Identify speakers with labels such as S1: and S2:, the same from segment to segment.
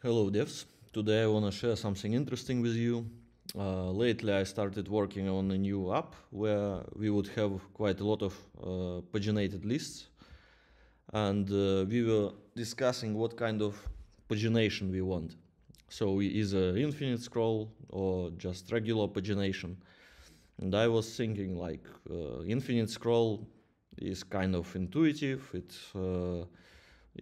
S1: Hello devs, today I want to share something interesting with you. Uh, lately I started working on a new app where we would have quite a lot of uh, paginated lists and uh, we were discussing what kind of pagination we want. So either infinite scroll or just regular pagination. And I was thinking like uh, infinite scroll is kind of intuitive. It uh,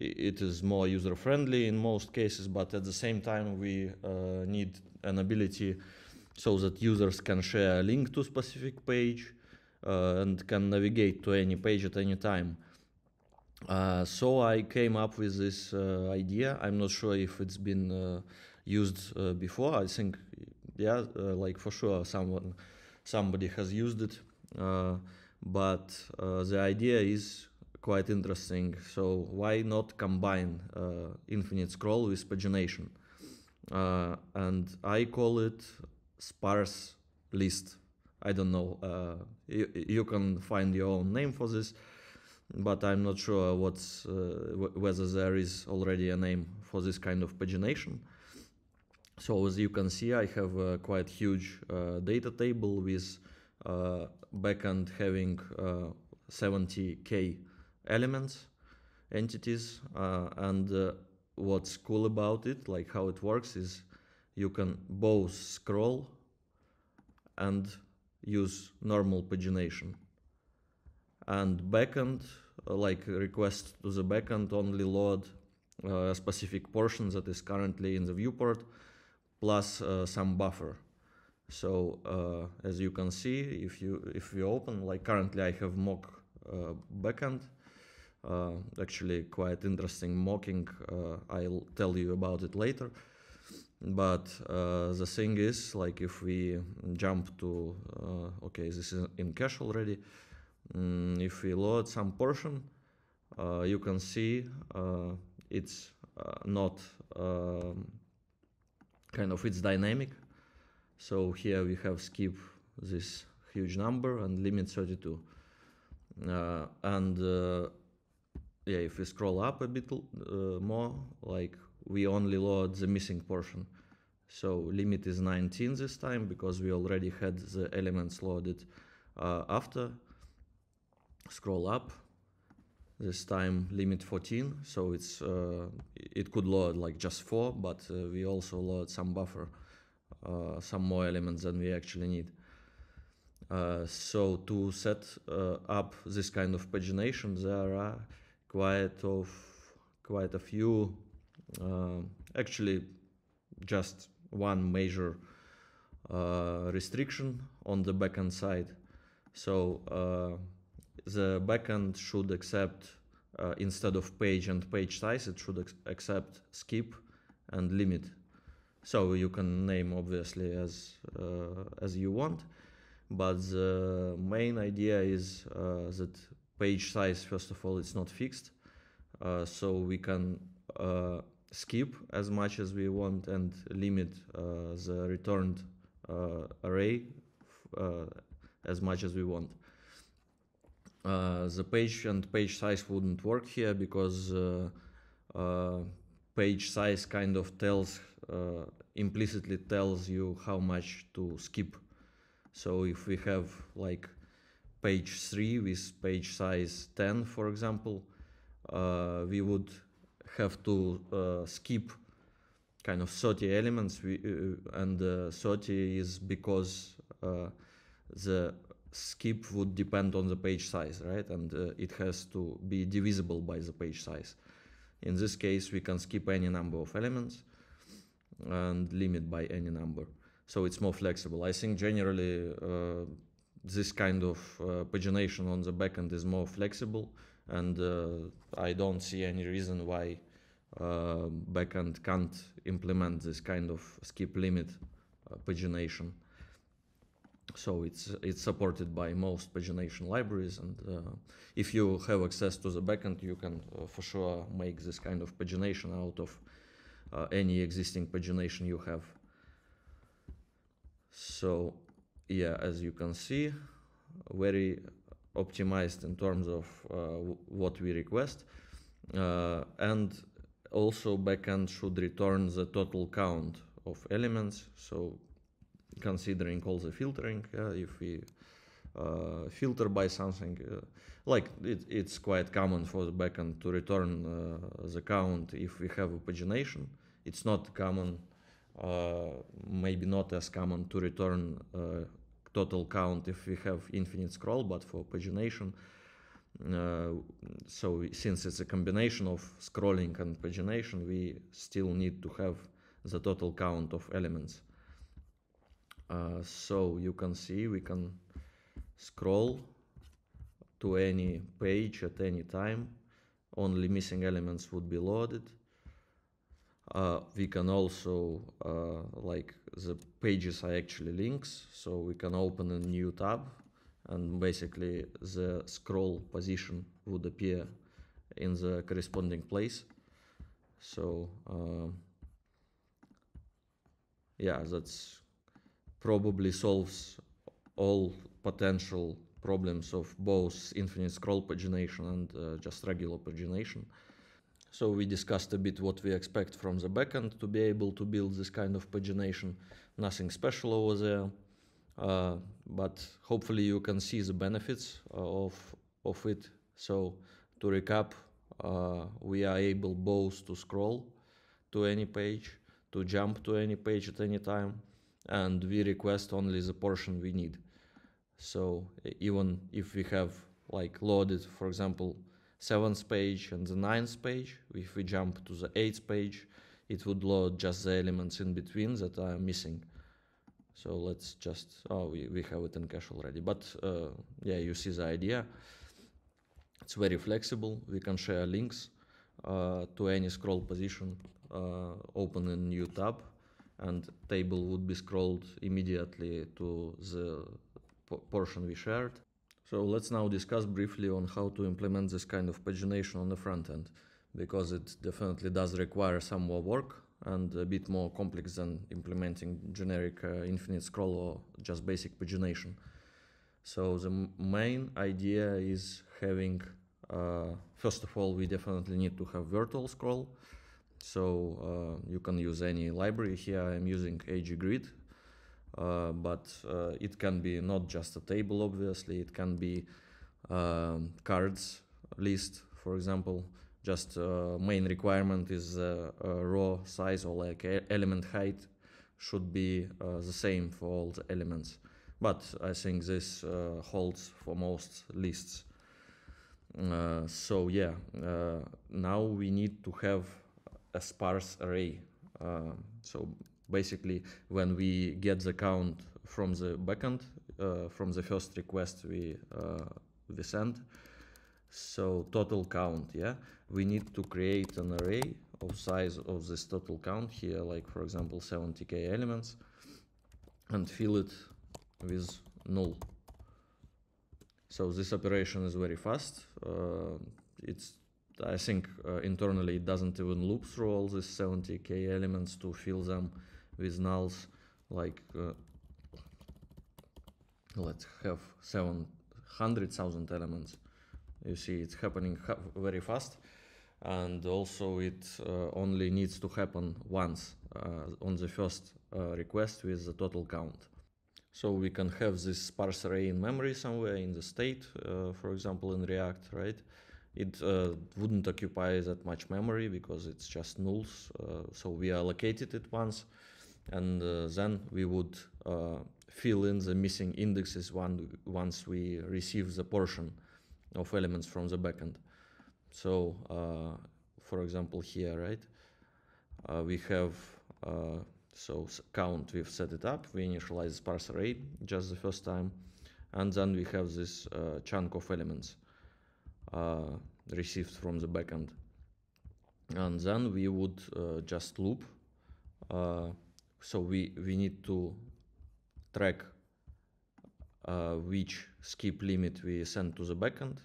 S1: it is more user friendly in most cases, but at the same time we uh, need an ability so that users can share a link to a specific page uh, and can navigate to any page at any time. Uh, so I came up with this uh, idea. I'm not sure if it's been uh, used uh, before. I think, yeah, like for sure someone, somebody has used it. but the idea is quite interesting. So why not combine infinite scroll with pagination? and I call it sparse list. I don't know. Uh, you, you can find your own name for this, but I'm not sure what's uh, whether there is already a name for this kind of pagination. So as you can see, I have a quite huge uh, data table with uh, backend having 70k uh, elements, entities, uh, and what's cool about it, like how it works, is you can both scroll and use normal pagination. And backend, uh, like request to the backend only load uh, a specific portion that is currently in the viewport plus uh, some buffer. So uh, as you can see, if you if you open, like currently I have mock uh, backend, uh, actually quite interesting mocking. I'll tell you about it later. But uh, the thing is, like if we jump to, uh, okay, this is in cache already. Mm, if we load some portion, uh, you can see uh, it's uh, not um, kind of it's dynamic. So here we have skip this huge number and limit 32. Uh, and yeah, if we scroll up a bit more, like we only load the missing portion. So limit is 19 this time because we already had the elements loaded uh, after. Scroll up. This time limit 14, so it's uh, it could load like just four, but uh, we also load some buffer, uh, some more elements than we actually need. Uh, so to set uh, up this kind of pagination, there are quite of quite a few uh, actually just one major uh, restriction on the backend side. So uh, the backend should accept uh, instead of page and page size, it should accept skip and limit. So you can name obviously as uh, as you want, but the main idea is uh, that page size first of all it's not fixed, so we can skip as much as we want and limit uh, the returned uh, array uh, as much as we want. the page and page size wouldn't work here because page size kind of tells implicitly tells you how much to skip. So if we have like page 3 with page size 10, for example, uh, we would have to uh, skip kind of 30 elements we, uh, and uh, 30 is because the skip would depend on the page size, right? And it has to be divisible by the page size. In this case, we can skip any number of elements and limit by any number. So it's more flexible. I think generally uh, this kind of uh, pagination on the backend is more flexible and I don't see any reason why uh, backend can't implement this kind of skip limit uh, pagination. So it's it's supported by most pagination libraries, and uh, if you have access to the backend, you can uh, for sure make this kind of pagination out of uh, any existing pagination you have. So yeah, as you can see, very optimized in terms of uh, what we request, and also backend should return the total count of elements. So considering all the filtering, uh, if we uh, filter by something, uh, like it, it's quite common for the backend to return uh, the count if we have a pagination. It's not common, uh, maybe not as common to return uh, total count if we have infinite scroll, but for pagination, uh, so since it's a combination of scrolling and pagination, we still need to have the total count of elements. Uh, so you can see we can scroll to any page at any time. Only missing elements would be loaded. Uh, we can also, uh, like the pages are actually links, so we can open a new tab and basically the scroll position would appear in the corresponding place. So uh, yeah, that's probably solves all potential problems of both infinite scroll pagination and uh, just regular pagination. So we discussed a bit what we expect from the backend to be able to build this kind of pagination. Nothing special over there. Uh, but hopefully you can see the benefits uh, of of it. So to recap, uh, we are able both to scroll to any page, to jump to any page at any time, and we request only the portion we need. So even if we have like loaded, for example, seventh page and the ninth page, if we jump to the eighth page, it would load just the elements in between that are missing. So let's just, oh, we, we have it in cache already. But uh, yeah, you see the idea. It's very flexible. We can share links uh, to any scroll position, uh, open a new tab, and table would be scrolled immediately to the portion we shared. So let's now discuss briefly on how to implement this kind of pagination on the front end, because it definitely does require some more work and a bit more complex than implementing generic uh, infinite scroll or just basic pagination. So the main idea is having, uh, first of all, we definitely need to have virtual scroll. So uh, you can use any library here. I'm using AG Grid, uh, but uh, it can be not just a table, obviously. It can be um, cards list, for example just uh, main requirement is uh, row size or like element height should be uh, the same for all the elements. But I think this uh, holds for most lists. Uh, so yeah, uh, now we need to have a sparse array. so basically, when we get the count from the backend, from the first request we we send, so total count, yeah, we need to create an array of size of this total count here, like for example 70k elements, and fill it with null. So this operation is very fast. Uh, it's I think uh, internally it doesn't even loop through all these 70k elements to fill them with nulls. Like uh, let's have 700,000 elements. You see, it's happening ha very fast and also it uh, only needs to happen once uh, on the first uh, request with the total count. So we can have this sparse array in memory somewhere in the state, for example, in React, right? It wouldn't occupy that much memory because it's just nulls. so we allocated it once and uh, then we would uh, fill in the missing indexes one, once we receive the portion of elements from the backend. So, uh, for example, here, right, uh, we have, uh, so count, we've set it up, we initialize sparse array just the first time, and then we have this chunk of elements received from the backend. And then we would just loop uh, so we we need to track uh, which skip limit we send to the backend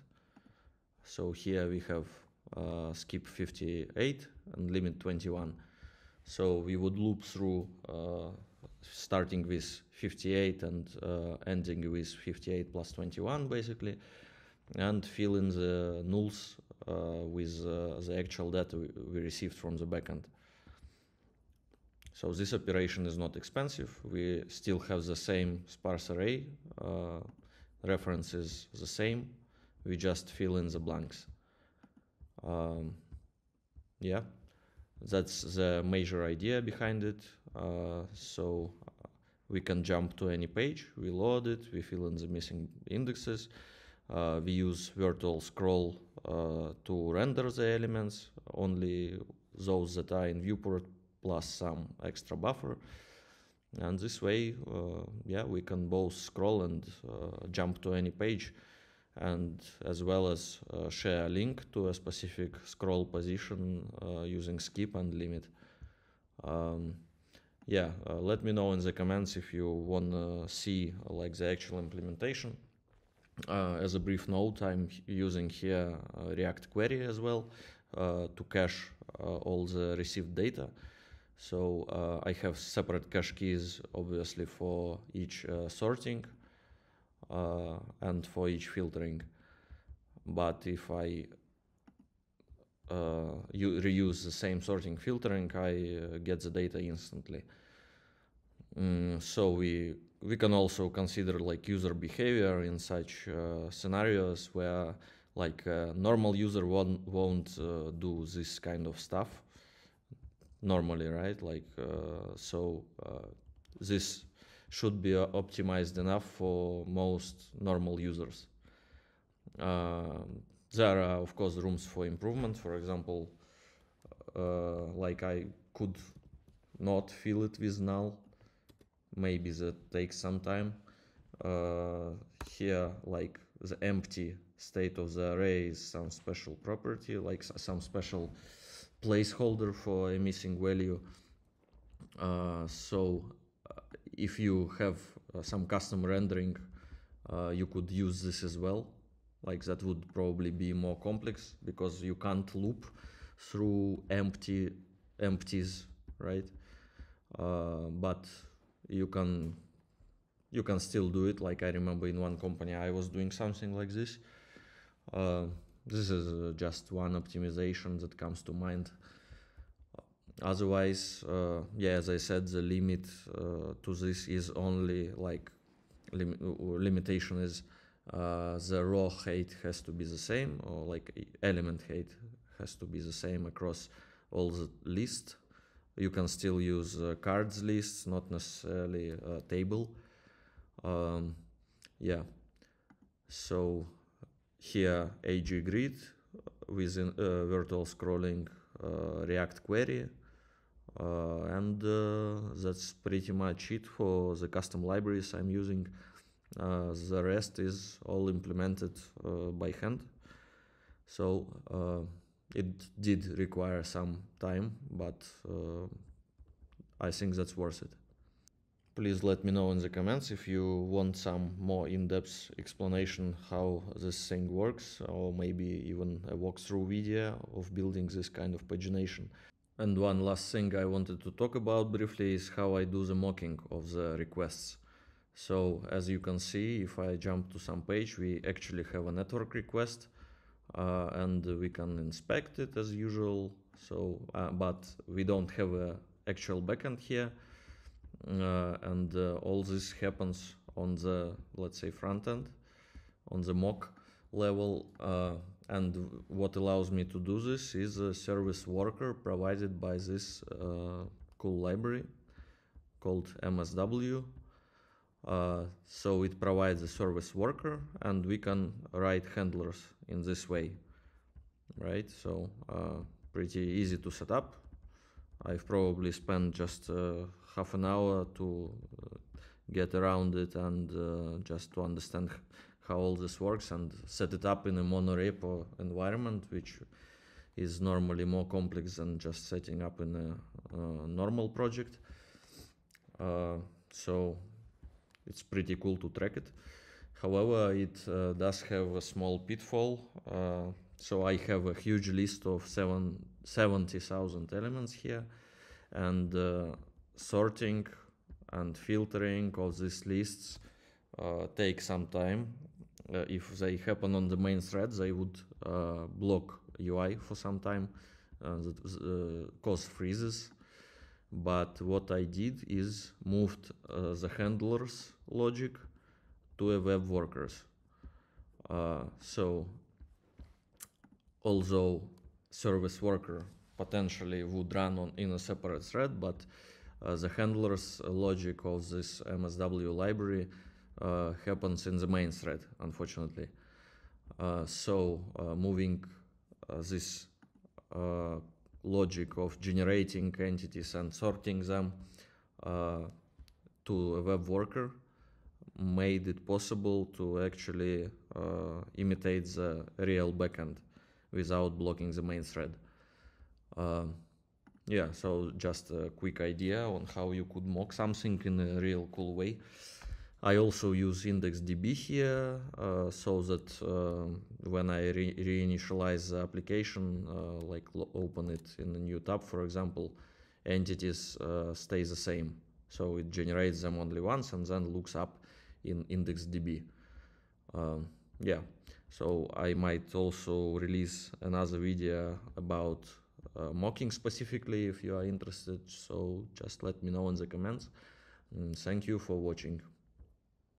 S1: so here we have uh, skip 58 and limit 21. So we would loop through uh, starting with 58 and uh, ending with 58 plus 21 basically and fill in the nulls uh, with uh, the actual data we, we received from the backend. So this operation is not expensive. We still have the same sparse array. Uh, reference is the same. We just fill in the blanks. Um, yeah, that's the major idea behind it. Uh, so we can jump to any page, we load it, we fill in the missing indexes. Uh, we use virtual scroll uh, to render the elements, only those that are in viewport plus some extra buffer. And this way, uh, yeah, we can both scroll and uh, jump to any page and as well as uh, share a link to a specific scroll position uh, using skip and limit. Um, yeah, uh, let me know in the comments if you want to see like the actual implementation. as a brief note, I'm using here React query as well to cache all the received data. So uh, I have separate cache keys, obviously, for each uh, sorting uh, and for each filtering. But if I uh, reuse the same sorting filtering, I uh, get the data instantly. Mm, so we we can also consider like user behavior in such uh, scenarios where like a normal user won't, won't do this kind of stuff normally, right? Like, uh, so uh, this should be uh, optimized enough for most normal users. there are, of course, rooms for improvement. For example, like I could not fill it with null. Maybe that takes some time. Uh, here, like the empty state of the array is some special property, like some special placeholder for a missing value. Uh, so uh, if you have uh, some custom rendering, you could use this as well. Like that would probably be more complex because you can't loop through empty empties, right? But you can you can still do it. Like I remember in one company I was doing something like this. Uh, this is uh, just one optimization that comes to mind. Otherwise, uh, yeah, as I said, the limit uh, to this is only like lim limitation is the raw height has to be the same, or like element height has to be the same across all the list. You can still use uh, cards lists, not necessarily a table. Um, yeah, so here AG grid within uh, virtual scrolling uh, React query. Uh, and that's pretty much it for the custom libraries I'm using. the rest is all implemented by hand. So it did require some time, but I think that's worth it. Please let me know in the comments if you want some more in-depth explanation how this thing works or maybe even a walkthrough video of building this kind of pagination. And one last thing I wanted to talk about briefly is how I do the mocking of the requests. So as you can see, if I jump to some page, we actually have a network request uh, and we can inspect it as usual. So, uh, but we don't have a actual backend here. Uh, and uh, all this happens on the let's say front end on the mock level uh, and what allows me to do this is a service worker provided by this uh, cool library called MSW. Uh, so it provides a service worker and we can write handlers in this way, right? So uh, pretty easy to set up. I've probably spent just half an hour to uh, get around it and uh, just to understand how all this works and set it up in a monorepo environment, which is normally more complex than just setting up in a, normal project. Uh, so it's pretty cool to track it. However, it uh, does have a small pitfall. Uh, so I have a huge list of seven, 70,000 elements here. And uh, sorting and filtering of these lists uh, take some time. Uh, if they happen on the main thread, they would uh, block UI for some time uh, that uh, caused freezes. But what I did is moved uh, the handlers logic to a web workers. So although service worker potentially would run on in a separate thread, but the handlers logic of this MSW library uh, happens in the main thread, unfortunately. Uh, so uh, moving uh, this uh, logic of generating entities and sorting them to a web worker made it possible to actually imitate the real backend without blocking the main thread. Uh, yeah, so just a quick idea on how you could mock something in a real cool way. I also use IndexedDB here uh, so that uh, when I re reinitialize the application, uh, like open it in a new tab, for example, entities uh, stay the same. So it generates them only once and then looks up in IndexedDB. Um, yeah, so I might also release another video about Uh, mocking specifically if you are interested. So just let me know in the comments. And thank you for watching.